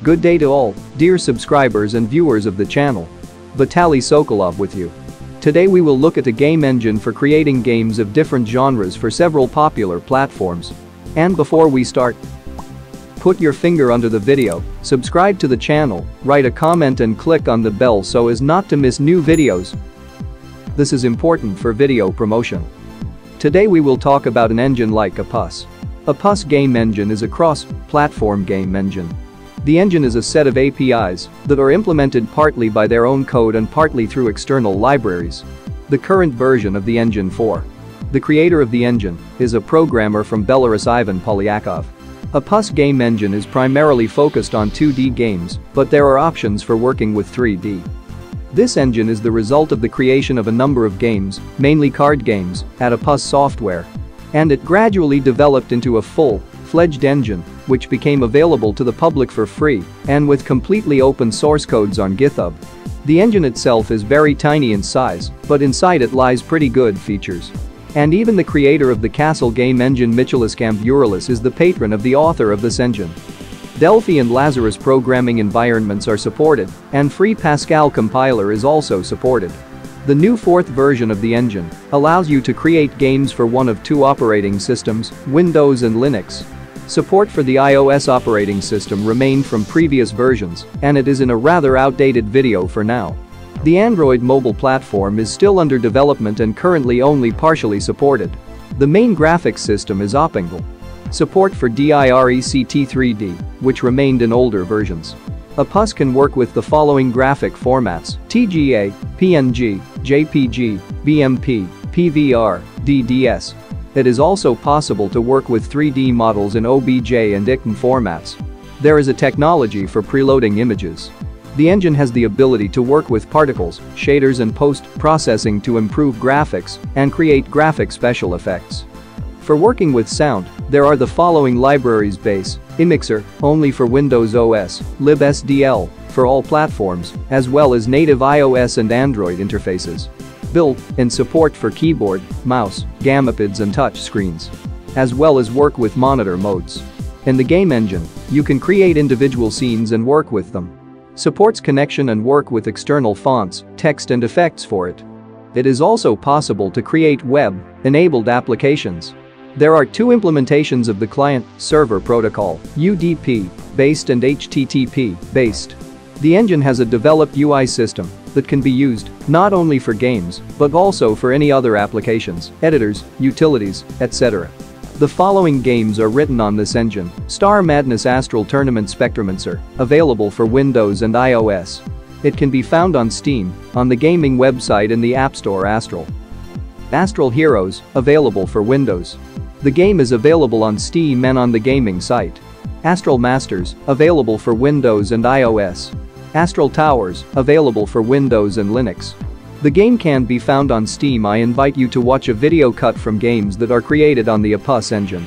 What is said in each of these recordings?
Good day to all, dear subscribers and viewers of the channel. Vitaly Sokolov with you. Today we will look at a game engine for creating games of different genres for several popular platforms. And before we start, put your finger under the video, subscribe to the channel, write a comment and click on the bell so as not to miss new videos. This is important for video promotion. Today we will talk about an engine like Apus. Apus game engine is a cross-platform game engine the engine is a set of APIs that are implemented partly by their own code and partly through external libraries. The current version of the engine 4. The creator of the engine is a programmer from Belarus Ivan Polyakov. Apus game engine is primarily focused on 2D games, but there are options for working with 3D. This engine is the result of the creation of a number of games, mainly card games, at Apus Software. And it gradually developed into a full, fledged engine, which became available to the public for free and with completely open source codes on GitHub. The engine itself is very tiny in size, but inside it lies pretty good features. And even the creator of the Castle game engine Michalis Kamburelis is the patron of the author of this engine. Delphi and Lazarus programming environments are supported, and free Pascal compiler is also supported. The new fourth version of the engine allows you to create games for one of two operating systems, Windows and Linux, Support for the iOS operating system remained from previous versions, and it is in a rather outdated video for now. The Android mobile platform is still under development and currently only partially supported. The main graphics system is OpenGL. Support for DIRECT3D, which remained in older versions. A Apus can work with the following graphic formats TGA, PNG, JPG, BMP, PVR, DDS, it is also possible to work with 3D models in OBJ and IQM formats. There is a technology for preloading images. The engine has the ability to work with particles, shaders and post-processing to improve graphics and create graphic special effects. For working with sound, there are the following libraries BASS, Emixer, only for Windows OS, libSDL, for all platforms, as well as native iOS and Android interfaces built in support for keyboard, mouse, gamepads and touch screens. As well as work with monitor modes. In the game engine, you can create individual scenes and work with them. Supports connection and work with external fonts, text and effects for it. It is also possible to create web-enabled applications. There are two implementations of the client-server protocol, UDP-based and HTTP-based. The engine has a developed UI system that can be used not only for games but also for any other applications, editors, utilities, etc. The following games are written on this engine, Star Madness Astral Tournament Spectromancer, available for Windows and iOS. It can be found on Steam, on the gaming website in the App Store Astral. Astral Heroes, available for Windows. The game is available on Steam and on the gaming site. Astral Masters, available for Windows and iOS. Astral Towers, available for Windows and Linux. The game can be found on Steam I invite you to watch a video cut from games that are created on the Apus engine.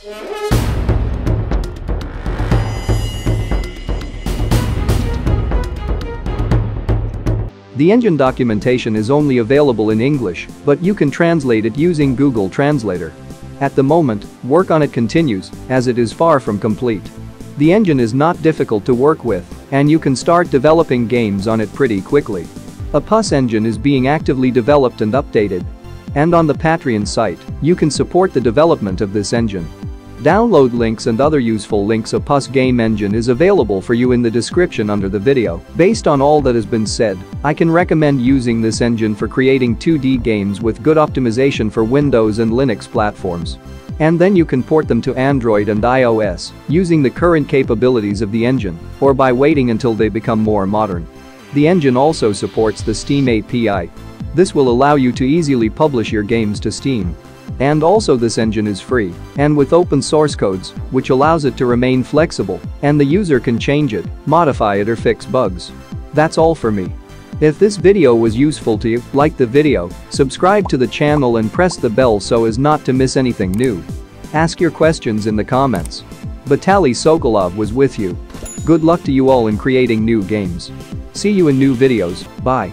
The engine documentation is only available in English, but you can translate it using Google Translator. At the moment, work on it continues, as it is far from complete. The engine is not difficult to work with, and you can start developing games on it pretty quickly. Apus engine is being actively developed and updated. And on the Patreon site, you can support the development of this engine. Download links and other useful links of PUS game engine is available for you in the description under the video. Based on all that has been said, I can recommend using this engine for creating 2D games with good optimization for Windows and Linux platforms. And then you can port them to Android and iOS using the current capabilities of the engine or by waiting until they become more modern. The engine also supports the Steam API. This will allow you to easily publish your games to Steam and also this engine is free and with open source codes, which allows it to remain flexible and the user can change it, modify it or fix bugs. That's all for me. If this video was useful to you, like the video, subscribe to the channel and press the bell so as not to miss anything new. Ask your questions in the comments. Vitaly Sokolov was with you. Good luck to you all in creating new games. See you in new videos, bye.